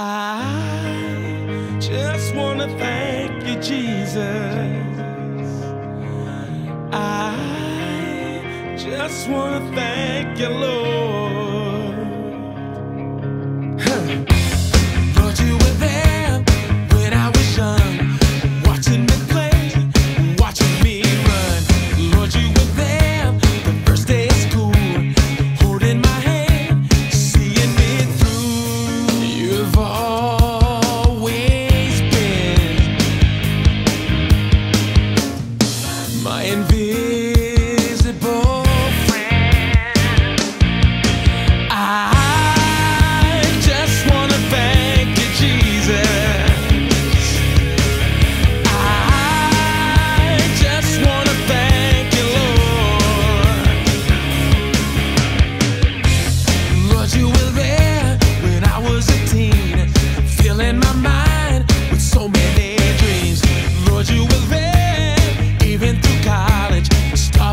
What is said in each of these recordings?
I just want to thank you, Jesus. I just want to thank you, Lord. my envy.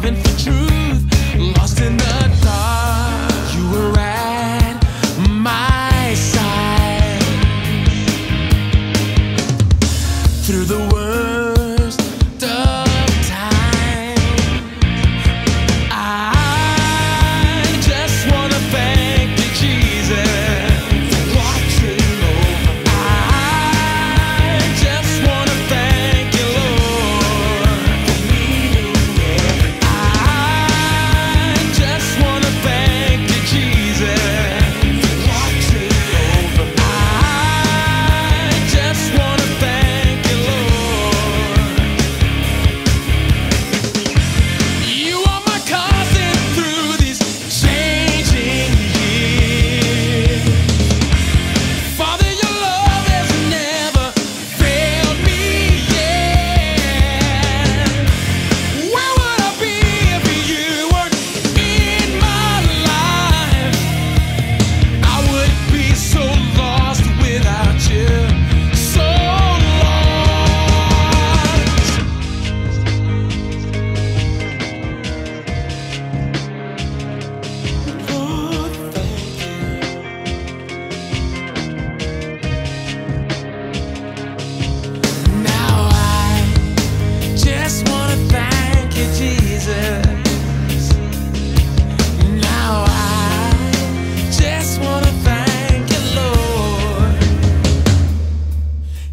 living for truth.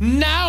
Now